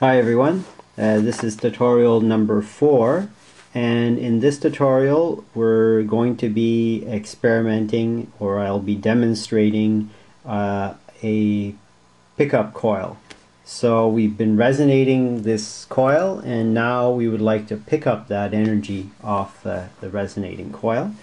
Hi everyone, uh, this is tutorial number four and in this tutorial we're going to be experimenting or I'll be demonstrating uh, a pickup coil. So we've been resonating this coil and now we would like to pick up that energy off uh, the resonating coil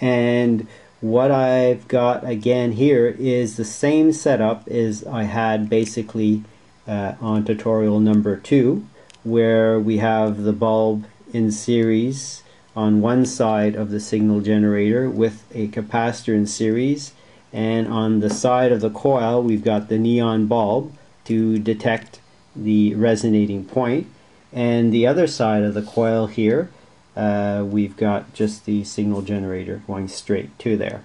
and what I've got again here is the same setup as I had basically uh, on tutorial number two where we have the bulb in series on one side of the signal generator with a capacitor in series and on the side of the coil we've got the neon bulb to detect the resonating point and the other side of the coil here uh, we've got just the signal generator going straight to there.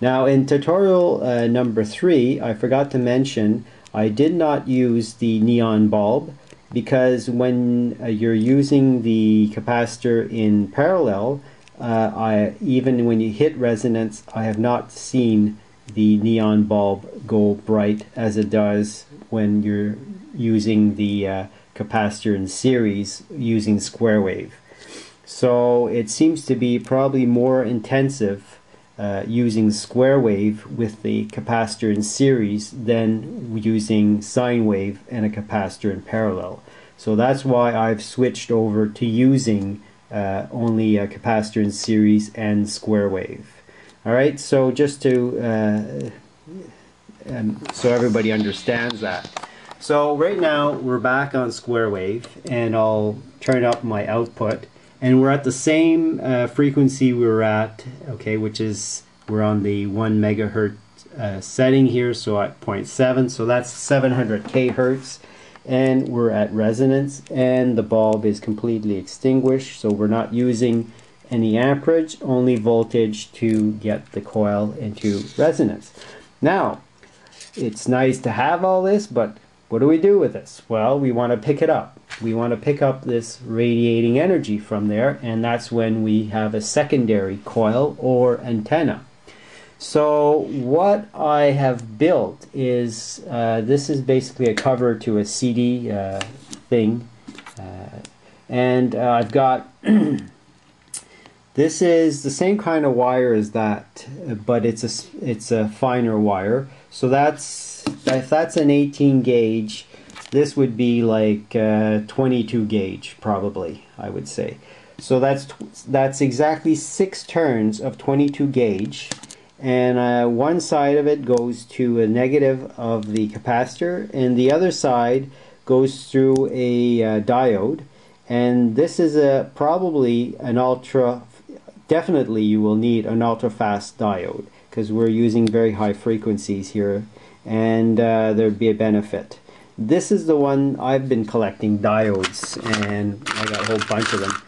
Now in tutorial uh, number three I forgot to mention I did not use the neon bulb because when uh, you're using the capacitor in parallel, uh, I even when you hit resonance, I have not seen the neon bulb go bright as it does when you're using the uh, capacitor in series using square wave. So it seems to be probably more intensive uh, using square wave with the capacitor in series than using sine wave and a capacitor in parallel. So that's why I've switched over to using uh, only a capacitor in series and square wave. Alright, so just to, uh, um, so everybody understands that. So right now we're back on square wave and I'll turn up my output and we're at the same uh, frequency we were at okay which is we're on the 1 megahertz uh, setting here so at 0.7 so that's 700 k hertz and we're at resonance and the bulb is completely extinguished so we're not using any amperage only voltage to get the coil into resonance. Now it's nice to have all this but what do we do with this? Well we want to pick it up. We want to pick up this radiating energy from there and that's when we have a secondary coil or antenna. So what I have built is uh, this is basically a cover to a CD uh, thing uh, and uh, I've got this is the same kind of wire as that but it's a it's a finer wire. So that's if that's an 18 gauge this would be like uh, 22 gauge, probably, I would say. So that's that's exactly six turns of 22 gauge, and uh, one side of it goes to a negative of the capacitor, and the other side goes through a uh, diode. And this is a probably an ultra. Definitely, you will need an ultra fast diode because we're using very high frequencies here, and uh, there'd be a benefit. This is the one I've been collecting diodes and I got a whole bunch of them.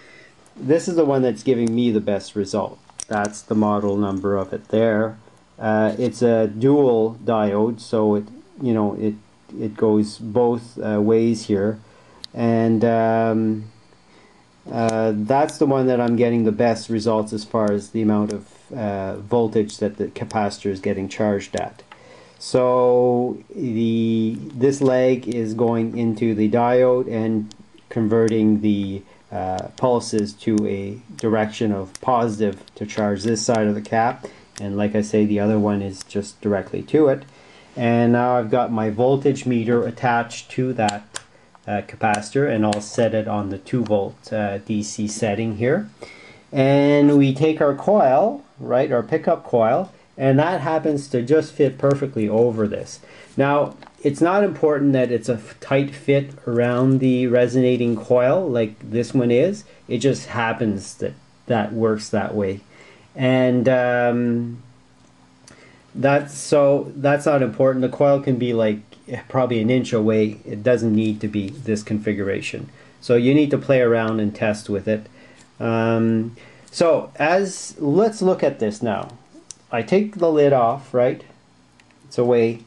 This is the one that's giving me the best result. That's the model number of it there. Uh, it's a dual diode so it you know it it goes both uh, ways here and um, uh, that's the one that I'm getting the best results as far as the amount of uh, voltage that the capacitor is getting charged at. So the this leg is going into the diode and converting the uh, pulses to a direction of positive to charge this side of the cap. And like I say the other one is just directly to it. And now I've got my voltage meter attached to that uh, capacitor and I'll set it on the 2 volt uh, DC setting here. And we take our coil right our pickup coil and that happens to just fit perfectly over this. Now, it's not important that it's a tight fit around the resonating coil like this one is. It just happens that that works that way. And um, that's so that's not important. The coil can be like probably an inch away. It doesn't need to be this configuration. So you need to play around and test with it. Um, so as let's look at this now. I take the lid off, right? It's away.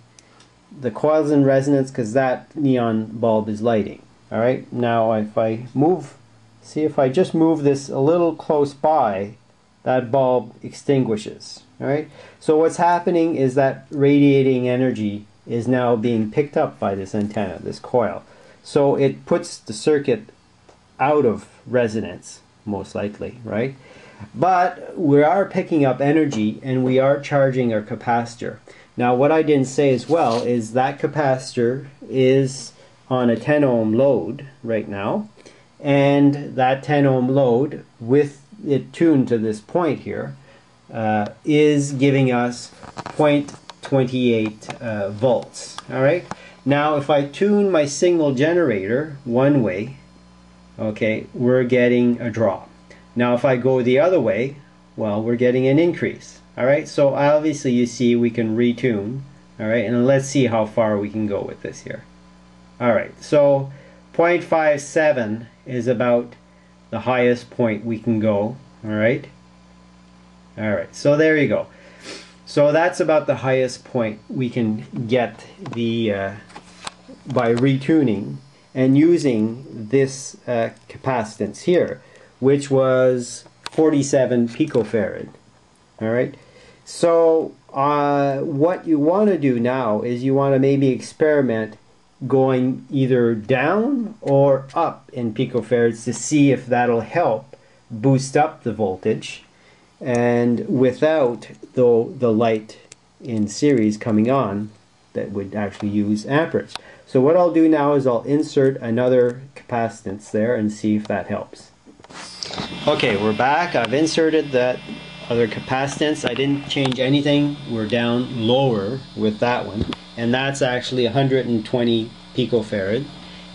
The coil's in resonance because that neon bulb is lighting. Alright, now if I move, see if I just move this a little close by, that bulb extinguishes. Alright, so what's happening is that radiating energy is now being picked up by this antenna, this coil. So it puts the circuit out of resonance, most likely, right? But we are picking up energy and we are charging our capacitor. Now what I didn't say as well is that capacitor is on a 10 ohm load right now. And that 10 ohm load with it tuned to this point here uh, is giving us 0.28 uh, volts. All right? Now if I tune my signal generator one way okay we're getting a drop now if I go the other way well we're getting an increase. All right? So obviously you see we can retune. All right? And let's see how far we can go with this here. All right. So 0.57 is about the highest point we can go. All right? All right. So there you go. So that's about the highest point we can get the uh, by retuning and using this uh, capacitance here which was 47 picofarad all right so uh, what you want to do now is you want to maybe experiment going either down or up in picofarads to see if that'll help boost up the voltage and without the, the light in series coming on that would actually use amperage. So what I'll do now is I'll insert another capacitance there and see if that helps. Okay, we're back. I've inserted that other capacitance. I didn't change anything. We're down lower with that one. And that's actually 120 picofarad.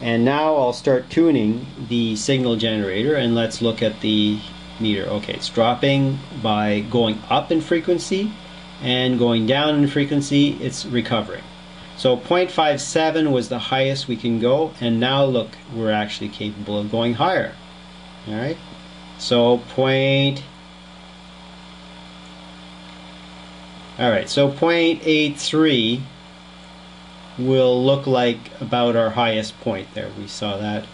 And now I'll start tuning the signal generator and let's look at the meter. Okay it's dropping by going up in frequency and going down in frequency it's recovering. So 0.57 was the highest we can go. And now look we're actually capable of going higher. Alright so point alright so 0.83 will look like about our highest point there. We saw that.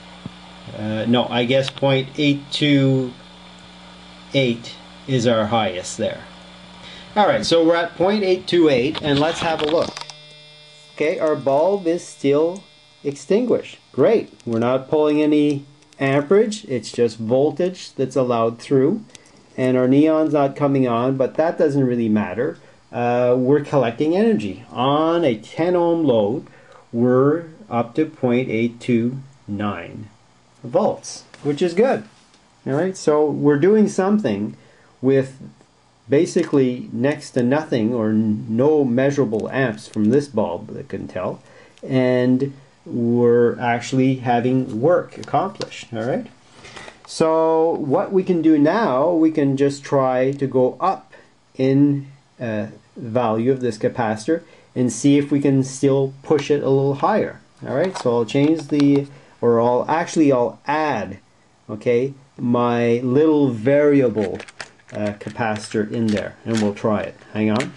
Uh, no, I guess 0.828 is our highest there. Alright, so we're at 0.828 and let's have a look. Okay, our bulb is still extinguished. Great. We're not pulling any amperage. It's just voltage that's allowed through. And our neon's not coming on, but that doesn't really matter uh, we're collecting energy. On a 10 ohm load, we're up to 0.829 volts, which is good. All right, so we're doing something with basically next to nothing or no measurable amps from this bulb that can tell, and we're actually having work accomplished. All right. So what we can do now, we can just try to go up in uh, value of this capacitor and see if we can still push it a little higher. Alright, so I'll change the, or I'll actually I'll add, okay, my little variable uh, capacitor in there and we'll try it. Hang on.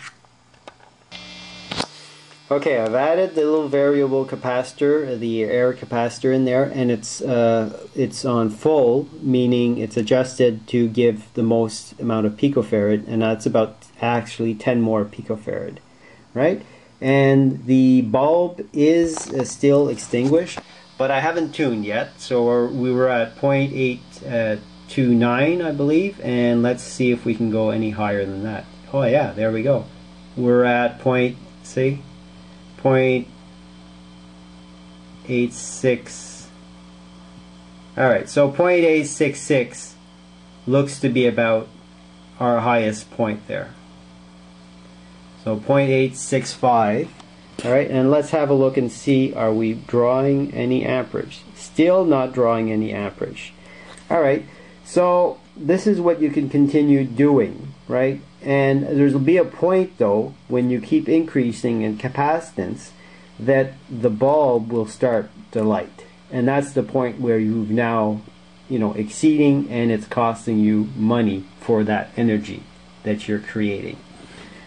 Okay, I've added the little variable capacitor, the air capacitor in there, and it's uh, it's on full, meaning it's adjusted to give the most amount of picofarad, and that's about actually 10 more picofarad, right? And the bulb is uh, still extinguished, but I haven't tuned yet, so we were at 0.829, uh, I believe, and let's see if we can go any higher than that. Oh yeah, there we go. We're at point, see? 0.86 alright so 0.866 looks to be about our highest point there. So 0.865 alright and let's have a look and see are we drawing any amperage? Still not drawing any amperage. Alright so this is what you can continue doing right and there'll be a point though when you keep increasing in capacitance that the bulb will start to light. And that's the point where you've now, you know, exceeding and it's costing you money for that energy that you're creating.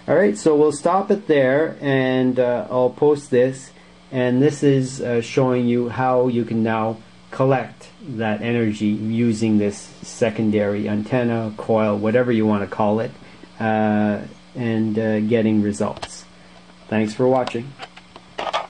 Alright, so we'll stop it there and uh, I'll post this and this is uh, showing you how you can now collect that energy using this secondary antenna, coil, whatever you want to call it and uh, getting results. Thanks for watching.